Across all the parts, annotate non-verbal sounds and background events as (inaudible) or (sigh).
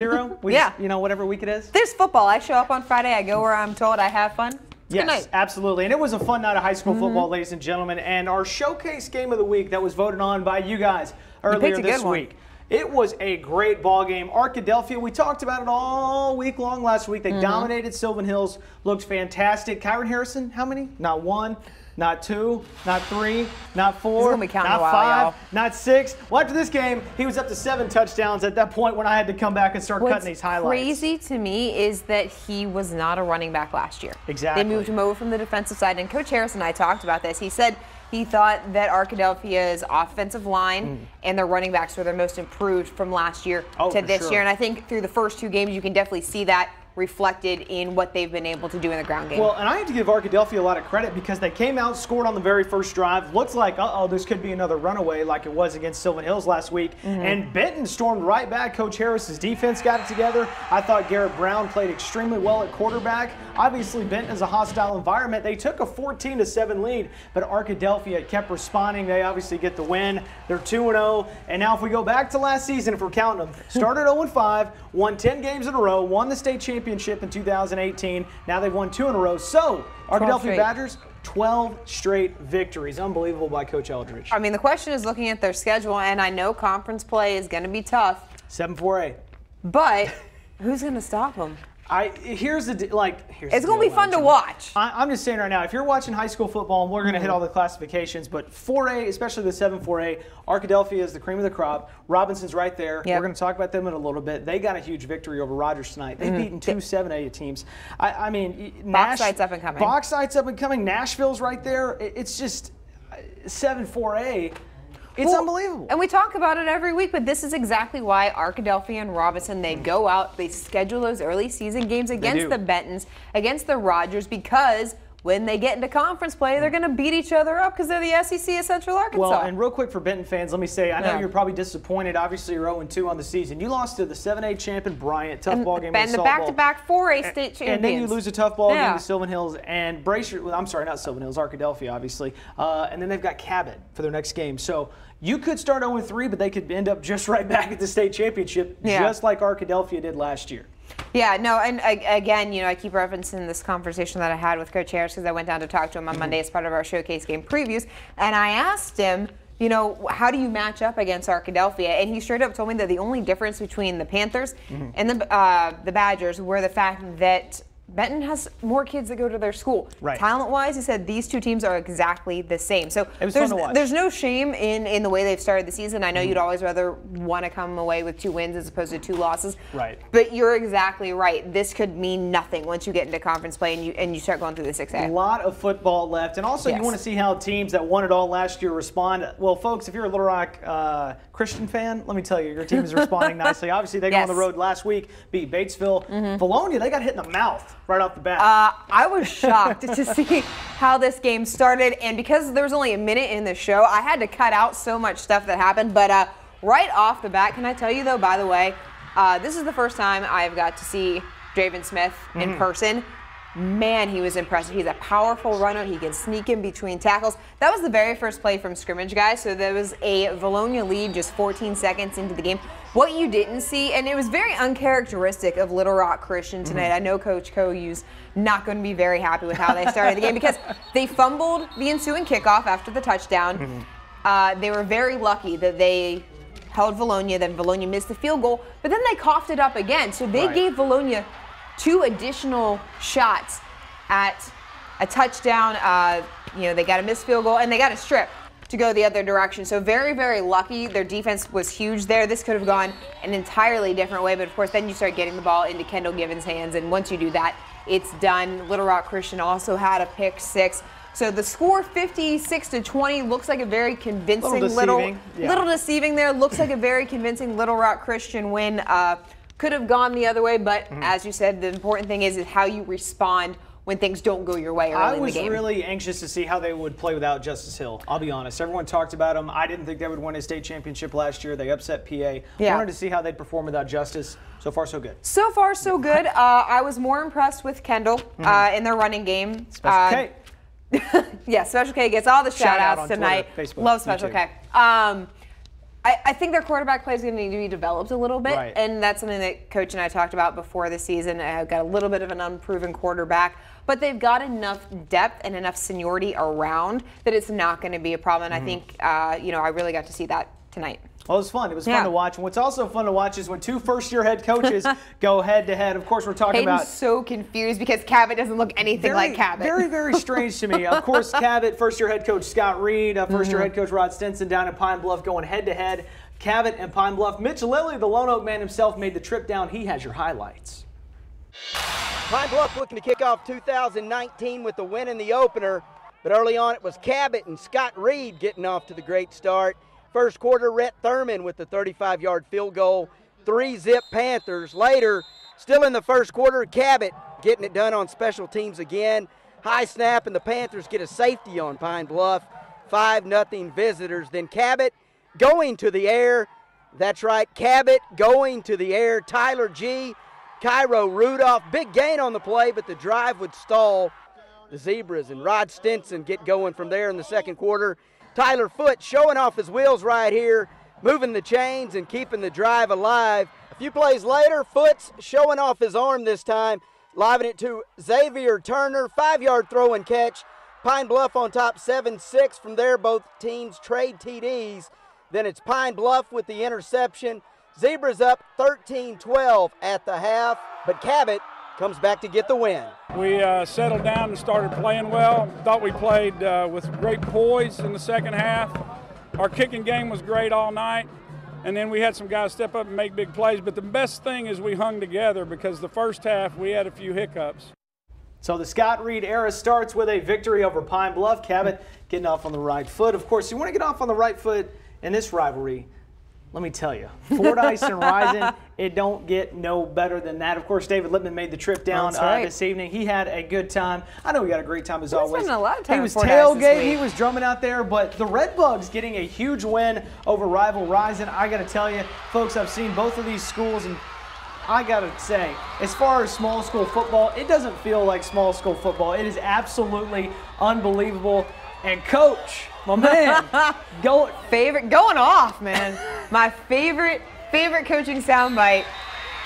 Zero? (laughs) We Yeah. just- you know, whatever week it is? There's football. I show up on Friday. I go where I'm told. I have fun. It's Yes, absolutely. And it was a fun night of high school Mm-hmm. football, ladies and gentlemen. And our showcase game of the week that was voted on by you guys earlier a this week. It was a great ball game. Arkadelphia, we talked about it all week long last week. They Mm-hmm. dominated Sylvan Hills, looked fantastic. Kyron Harrison, how many? Not one, not two, not three, not four, gonna be counting not while, five, y'all. not six. Well, after this game, he was up to seven touchdowns at that point when I had to come back and start What's cutting these highlights. crazy to me is that he was not a running back last year. Exactly. They moved him over from the defensive side, and Coach Harris and I talked about this. He said he thought that Arkadelphia's offensive line and their running backs were their most improved from last year Mm. Oh, to this sure. year. And I think through the first two games, you can definitely see that reflected in what they've been able to do in the ground game. Well, and I have to give Arkadelphia a lot of credit because they came out, scored on the very first drive. Looks like, uh oh, this could be another runaway like it was against Sylvan Hills last week. Mm-hmm. And Benton stormed right back. Coach Harris's defense got it together. I thought Garrett Brown played extremely well at quarterback. Obviously, Benton is a hostile environment. They took a 14 to 7 lead, but Arkadelphia kept responding. They obviously get the win. They're 2 0. And now, if we go back to last season, if we're counting them, started (laughs) 0 5, won 10 games in a row, won the state championship in 2018. Now they've won two in a row. So, Arkadelphia straight. Badgers, 12 straight victories. Unbelievable by Coach Eldridge. I mean, the question is looking at their schedule, and I know conference play is going to be tough, 7 4 but who's going to stop them? I here's the like. Here's It's the going to be fun to watch. I, I'm just saying right now, if you're watching high school football, and we're going to hit mm-hmm. all the classifications, but 4A, especially the 7 4A, Arkadelphia is the cream of the crop. Robinson's right there. Yep. We're going to talk about them in a little bit. They got a huge victory over Rogers tonight. They've mm-hmm. beaten two 7A teams. I, I mean, Nash, Bauxite's up and coming. Bauxite's up and coming. Nashville's right there. It- it's just uh, 7 4A. It's Well, unbelievable. And we talk about it every week, but this is exactly why Arkadelphia and Robinson they go out, they schedule those early season games against the Bentons, against the Rogers, because when they get into conference play, they're going to beat each other up because they're the SEC of Central Arkansas. Well, and real quick for Benton fans, let me say, I know Yeah. you're probably disappointed. Obviously, you're 0 2 on the season. You lost to the 7A champion Bryant. Tough ball game. and the back-to-back 4A state champions. And then you lose a tough ball Yeah. game to Sylvan Hills and brace your. well, I'm sorry, not Sylvan Hills, Arkadelphia, obviously. Uh, and then they've got Cabot for their next game. So you could start 0 3, but they could end up just right (laughs) back at the state championship, Yeah. just like Arkadelphia did last year. Yeah, no, and again, you know, I keep referencing this conversation that I had with Coach Harris because I went down to talk to him on Monday as part of our showcase game previews, and I asked him, you know, how do you match up against Arkadelphia? And he straight up told me that the only difference between the Panthers and the uh, the Badgers were the fact that. Benton has more kids that go to their school. Right. Talent-wise, he said these two teams are exactly the same. So It was fun there's to watch. there's no shame in in the way they've started the season. I know Mm-hmm. you'd always rather want to come away with two wins as opposed to two losses. Right. But you're exactly right. This could mean nothing once you get into conference play and you and you start going through the six A A. lot of football left, and also Yes. you want to see how teams that won it all last year respond. Well, folks, if you're a Little Rock uh, Christian fan, let me tell you, your team is responding (laughs) nicely. Obviously, they go on the Mm-hmm. road last week, beat Batesville, Vilonia. They got hit in the mouth right off the bat. Uh, I was shocked to see how this game started, and because there was only a minute in the show, I had to cut out so much stuff that happened. But uh, right off the bat, can I tell you though? By the way, uh, this is the first time I've got to see Draven Smith in person. Man, he was impressive. He's a powerful runner. He can sneak in between tackles. That was the very first play from scrimmage, guys. So there was a Vilonia lead just 14 seconds into the game. What you didn't see, and it was very uncharacteristic of Little Rock Christian tonight. I know Coach Koyu's not going to be very happy with how they started the game because (laughs) they fumbled the ensuing kickoff after the touchdown. Uh, they were very lucky that they held Vilonia, then Vilonia missed the field goal, but then they coughed it up again. So they Right. gave Vilonia two additional shots at a touchdown. Uh, you know, they got a missed field goal and they got a strip to go the other direction. So very, very lucky. Their defense was huge there. This could have gone an entirely different way, but of course, then you start getting the ball into Kendall Givens' hands, and once you do that, it's done. Little Rock Christian also had a pick six. So the score 56 to 20 looks like a very convincing Little little deceiving, yeah. little deceiving there. Looks like a very convincing Little Rock Christian win. Uh, could have gone the other way, but Mm-hmm. as you said, the important thing is, is how you respond when things don't go your way I in was really anxious to see how they would play without Justice Hill. I'll be honest. Everyone talked about him. I didn't think they would win a state championship last year. They upset PA. Yeah. Wanted to see how they'd perform without Justice. So far, so good. so far, so good. (laughs) Uh, I was more impressed with Kendall uh, in their running game. Special Uh, K. (laughs) yeah, Special K gets all the Shout shout outs on tonight. Twitter, Love Special YouTube. K. Um, I, I think their quarterback play is going to need to be developed a little bit, Right. and that's something that Coach and I talked about before the season. I've got a little bit of an unproven quarterback, but they've got enough depth and enough seniority around that it's not going to be a problem. And Mm-hmm. I think, uh, you know, I really got to see that tonight. Well, it was fun. It was Yeah. fun to watch. And what's also fun to watch is when two first-year head coaches (laughs) go head-to-head. Of course, we're talking Hayden's about so confused because Cabot doesn't look anything like Cabot. Very, very strange to me. (laughs) Of course, Cabot, first year head coach Scott Reed, uh, 1st Mm-hmm. year head coach Rod Stinson down in Pine Bluff going head to head. Cabot and Pine Bluff. Mitch Lilly, the Lone Oak man himself, made the trip down. He has your highlights. Pine Bluff looking to kick off 2019 with the win in the opener, but early on it was Cabot and Scott Reed getting off to the great start. First quarter, Rhett Thurman with the 35 yard field goal, three zip Panthers. Later, still in the first quarter, Cabot getting it done on special teams again. High snap, and the Panthers get a safety on Pine Bluff. 5 nothing visitors. Then Cabot going to the air. That's right, Cabot going to the air. Tyler G. Cairo Rudolph, big gain on the play, but the drive would stall. The Zebras and Rod Stinson get going from there in the second quarter. Tyler Foote showing off his wheels right here, moving the chains and keeping the drive alive. A few plays later, Foote's showing off his arm this time, living it to Xavier Turner, five yard throw and catch. Pine Bluff on top 7 6. From there, both teams trade TDs. Then it's Pine Bluff with the interception. Zebras up 13 12 at the half, but Cabot comes back to get the win. We uh, settled down and started playing well. Thought we played uh, with great poise in the second half. Our kicking game was great all night, and then we had some guys step up and make big plays. But the best thing is we hung together because the first half we had a few hiccups. So the Scott Reed era starts with a victory over Pine Bluff. Cabot getting off on the right foot. Of course, you want to get off on the right foot in this rivalry. Let me tell you, Fordyce and Rison, (laughs) it don't get no better than that. Of course, David Lippman made the trip down uh, right. this evening. He had a good time. I know he had a great time as was always. spending a lot of time he was tailgating, he was drumming out there, but the Red Bugs getting a huge win over rival Rison. I got to tell you, folks, I've seen both of these schools and I gotta say, as far as small school football, it doesn't feel like small school football. It is absolutely unbelievable. And coach, my man, (laughs) go favorite going off, man. my favorite favorite coaching soundbite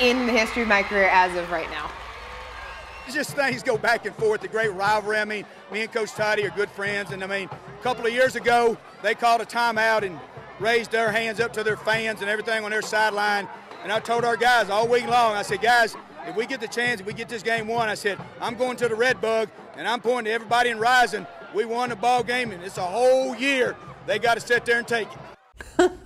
in the history of my career as of right now. It's just things go back and forth. The great rivalry. I mean, me and Coach Toddy are good friends, and I mean, a couple of years ago they called a timeout and raised their hands up to their fans and everything on their sideline. And I told our guys all week long, I said, guys, if we get the chance, if we get this game won, I said, I'm going to the Red Bug, and I'm pointing to everybody in Rison. We won the ball game, and it's a whole year. They got to sit there and take it. (laughs)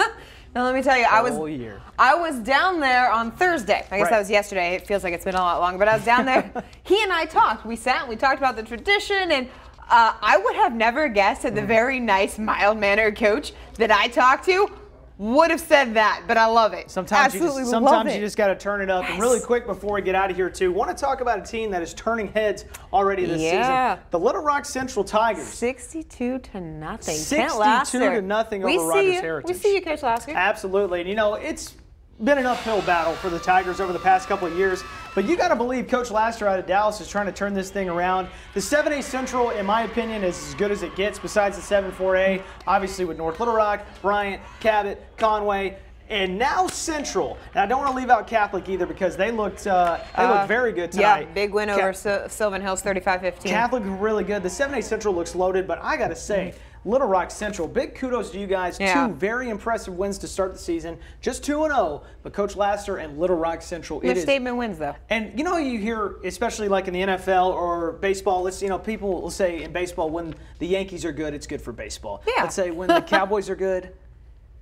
Now let me tell you, I was whole year. I was down there on Thursday. I guess Right. that was yesterday. It feels like it's been a lot longer, but I was down there. (laughs) he and I talked. We sat. and We talked about the tradition, and uh, I would have never guessed that the Mm. very nice, mild-mannered coach that I talked to would have said that. But I love it. Sometimes, Absolutely you just, sometimes you just got to turn it up. And really quick before we get out of here, too, want to talk about a team that is turning heads already this Yeah. season. The Little Rock Central Tigers. 62 to nothing. 62 Can't last to nothing over Rogers you. Heritage. We see you, Coach Laster. Absolutely. And you know, it's been an uphill battle for the Tigers over the past couple of years. But you got to believe Coach Laster out of Dallas is trying to turn this thing around. The 7A Central, in my opinion, is as good as it gets besides the 7-4A. Obviously with North Little Rock, Bryant, Cabot, Conway. And now Central, and I don't want to leave out Catholic either because they looked uh, they Uh, looked very good tonight. Yeah, big win over Sil- Sylvan Hills 35-15. Catholic really good. The 7A Central looks loaded, but I got to say, Little Rock Central, big kudos to you guys. Yeah. Two very impressive wins to start the season. Just 2 and 0, but Coach Laster and Little Rock Central, Their statement wins, though. And you know, you hear, especially like in the NFL or baseball, let's, you know, people will say in baseball, when the Yankees are good, it's good for baseball. Yeah. Let's say when the (laughs) Cowboys are good,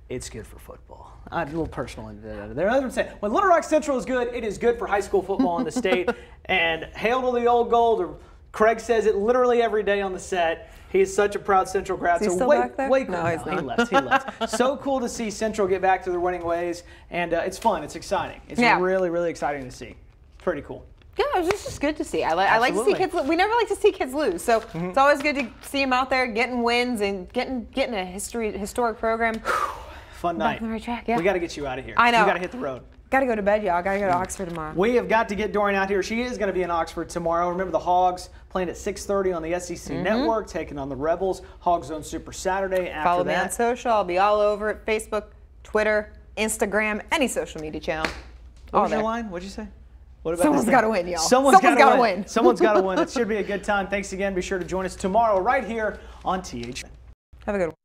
it's good for football. I had a little personal into that. There, I'm saying when Little Rock Central is good, it is good for high school football in the state. (laughs) And hail to the old gold. Or Craig says it literally every day on the set. He is such a proud Central grad. Is he so still way, back there? way No, cool. he's He not. left. He left. (laughs) so cool to see Central get back to their winning ways, and uh, it's fun. It's exciting. It's Yeah. really, really exciting to see. Pretty cool. Yeah, it's just, just good to see. I, li- I like to see Absolutely. kids. We never like to see kids lose, so it's always good to see them out there getting wins and getting getting a history historic program. Fun night. Back on the right track, yeah. We got to get you out of here. I know. You got to hit the road. Got to go to bed, y'all. Got to go to mm. Oxford tomorrow. We have got to get Dorian out here. She is going to be in Oxford tomorrow. Remember the Hogs playing at 6:30 on the SEC mm-hmm. Network, taking on the Rebels. Hogs Zone Super Saturday. After. Follow me on social. I'll be all over it. Facebook, Twitter, Instagram, any social media channel. What was your line? What'd you say? What about Someone's this gotta win, y'all. Someone's, Someone's gotta, gotta win. win. Someone's got to win. (laughs) It should be a good time. Thanks again. Be sure to join us tomorrow right here on TH. Have a good one.